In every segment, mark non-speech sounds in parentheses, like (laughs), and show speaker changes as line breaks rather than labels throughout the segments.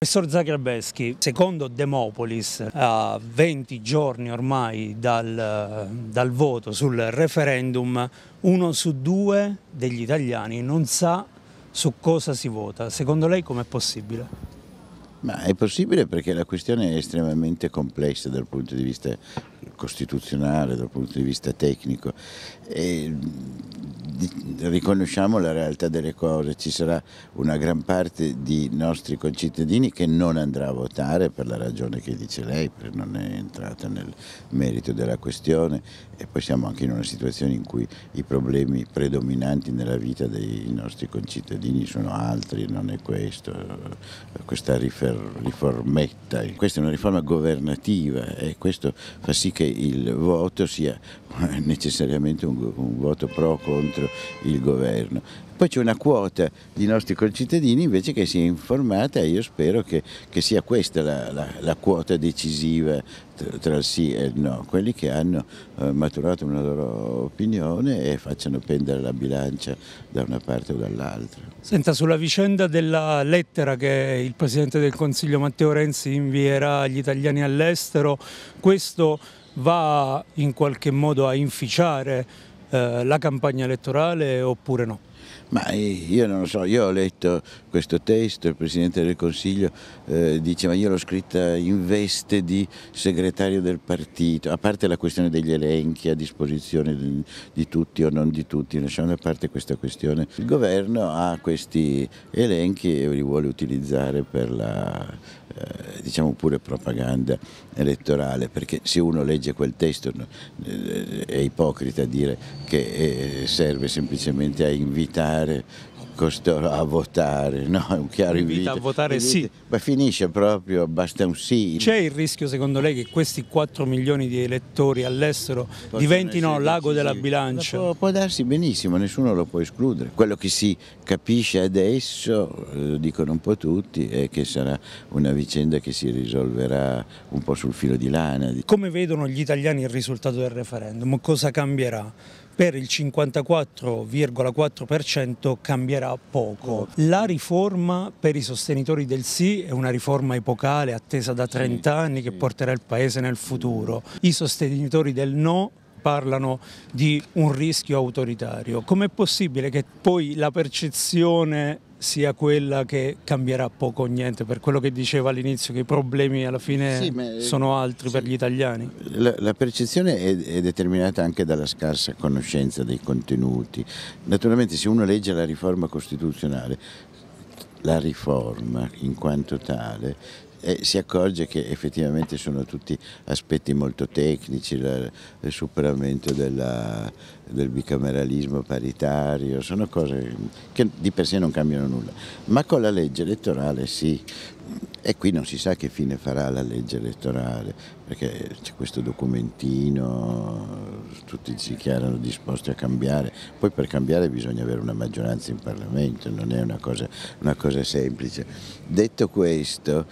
Professor Zagrebeschi, secondo Demopolis, a 20 giorni ormai dal, dal, voto sul referendum, uno su due degli italiani non sa su cosa si vota. Secondo lei com'è possibile?
Ma è possibile perché la questione è estremamente complessa dal punto di vista costituzionale, dal punto di vista tecnico. E riconosciamo la realtà delle cose, ci sarà una gran parte di nostri concittadini che non andrà a votare per la ragione che dice lei, perché non è entrata nel merito della questione. E poi siamo anche in una situazione in cui i problemi predominanti nella vita dei nostri concittadini sono altri, non è questo, questa riformetta, questa è una riforma governativa e questo fa sì che il voto sia (laughs) necessariamente un, un voto pro o contro il governo. Poi c'è una quota di nostri concittadini invece che si è informata e io spero che, che sia questa la, la, la, quota decisiva tra il sì e il no, quelli che hanno eh, maturato una loro opinione e facciano pendere la bilancia da una parte o dall'altra.
Senta, sulla vicenda della lettera che il Presidente del Consiglio Matteo Renzi invierà agli italiani all'estero, questo va in qualche modo inficiare eh, la campagna elettorale oppure no?
Ma io non lo so, io ho letto questo testo, il Presidente del Consiglio eh, dice ma io l'ho scritta in veste di segretario del partito, a parte la questione degli elenchi a disposizione di, di tutti o non di tutti, lasciamo da parte questa questione. Il governo ha questi elenchi e li vuole utilizzare per la eh, diciamo pure propaganda elettorale, perché se uno legge quel testo eh, è ipocrita dire che eh, serve semplicemente a invitare costoro a votare, no? È un chiaro invito.
invito. a votare invito, sì.
Ma finisce proprio, basta un sì.
C'è il rischio secondo lei che questi 4 milioni di elettori all'estero diventino l'ago della bilancia?
Può, può, darsi benissimo, nessuno lo può escludere. Quello che si capisce adesso, lo dicono un po' tutti, è che sarà una vicenda che si risolverà un po' sul filo di lana.
Come vedono gli italiani il risultato del referendum? Cosa cambierà? Per il 54,4% cambierà poco. La riforma per i sostenitori del sì è una riforma epocale attesa da 30 anni che porterà il Paese nel futuro. I sostenitori del no parlano di un rischio autoritario. Com'è possibile che poi la percezione sia quella che cambierà poco o niente, per quello che diceva all'inizio che i problemi alla fine sì, ma, sono altri sì. per gli italiani?
La, la percezione è, è, determinata anche dalla scarsa conoscenza dei contenuti. Naturalmente se uno legge la riforma costituzionale, la riforma in quanto tale e si accorge che effettivamente sono tutti aspetti molto tecnici, il superamento della, del bicameralismo paritario, sono cose che di per sé non cambiano nulla, ma con la legge elettorale sì, e qui non si sa che fine farà la legge elettorale, perché c'è questo documentino, tutti si dichiarano disposti a cambiare, poi per cambiare bisogna avere una maggioranza in Parlamento, non è una cosa, una cosa semplice. Detto questo,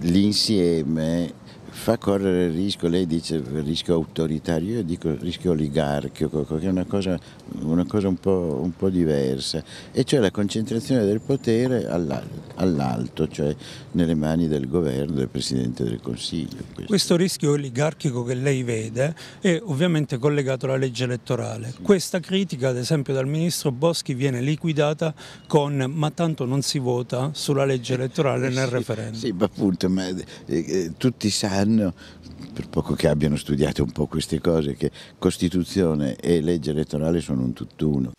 l'insieme fa correre il rischio, lei dice il rischio autoritario, io dico il rischio oligarchico, che è una cosa, una cosa un, po', un, po', diversa, e cioè la concentrazione del potere all'alto, cioè nelle mani del governo, del Presidente del Consiglio.
Questo. Questo rischio oligarchico che lei vede è ovviamente collegato alla legge elettorale. Sì. Questa critica, ad esempio, dal Ministro Boschi viene liquidata con ma tanto non si vota sulla legge elettorale nel
sì,
referendum.
Sì, ma appunto, ma, eh, eh tutti sanno sanno, per poco che abbiano studiato un po' queste cose, che Costituzione e legge elettorale sono un tutt'uno.